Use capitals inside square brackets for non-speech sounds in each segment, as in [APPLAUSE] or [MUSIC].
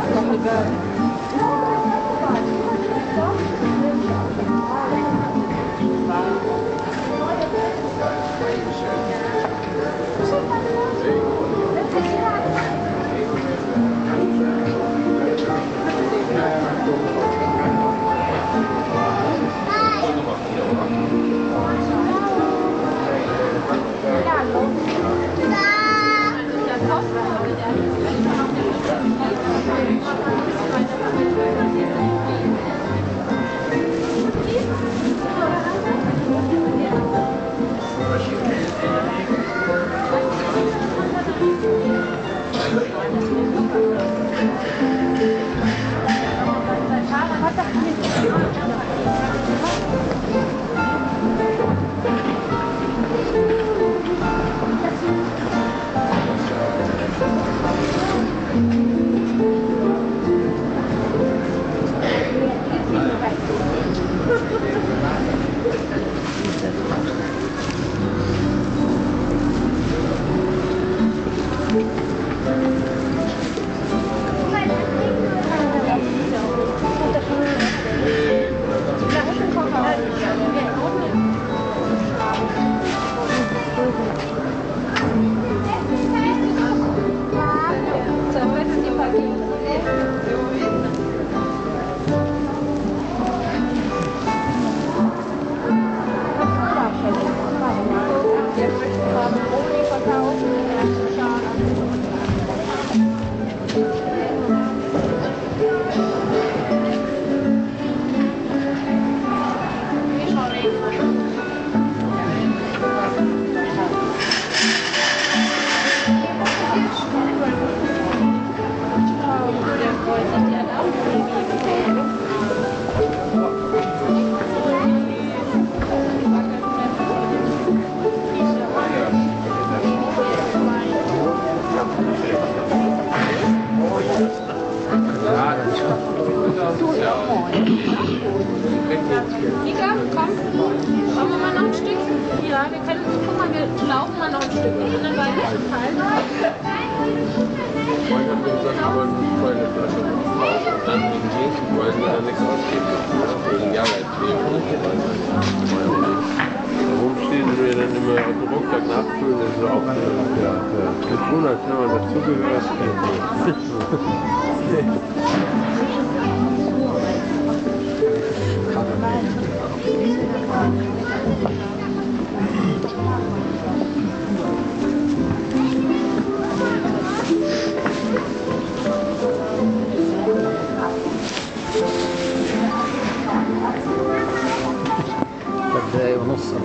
estão brigando. Mika, komm. Schauen wir mal noch ein Stück. Ja, wir können, guck mal, wir laufen mal noch ein Stück. Die anderen beiden halten. Freund hat mir gesagt, wir wollen vorher eine Flasche und dann in Jeans, weil wir dann nichts ausgeben. Wegen Jahresthemen. Warum stehen wir dann immer auf dem Rucksack nachfüllen? Das ist auch ja, ja. so tun, als wenn man dazugehört. [LAUGHS] 谢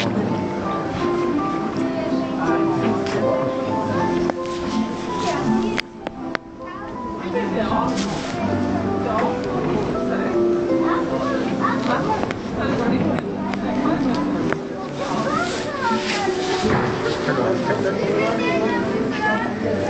谢啊。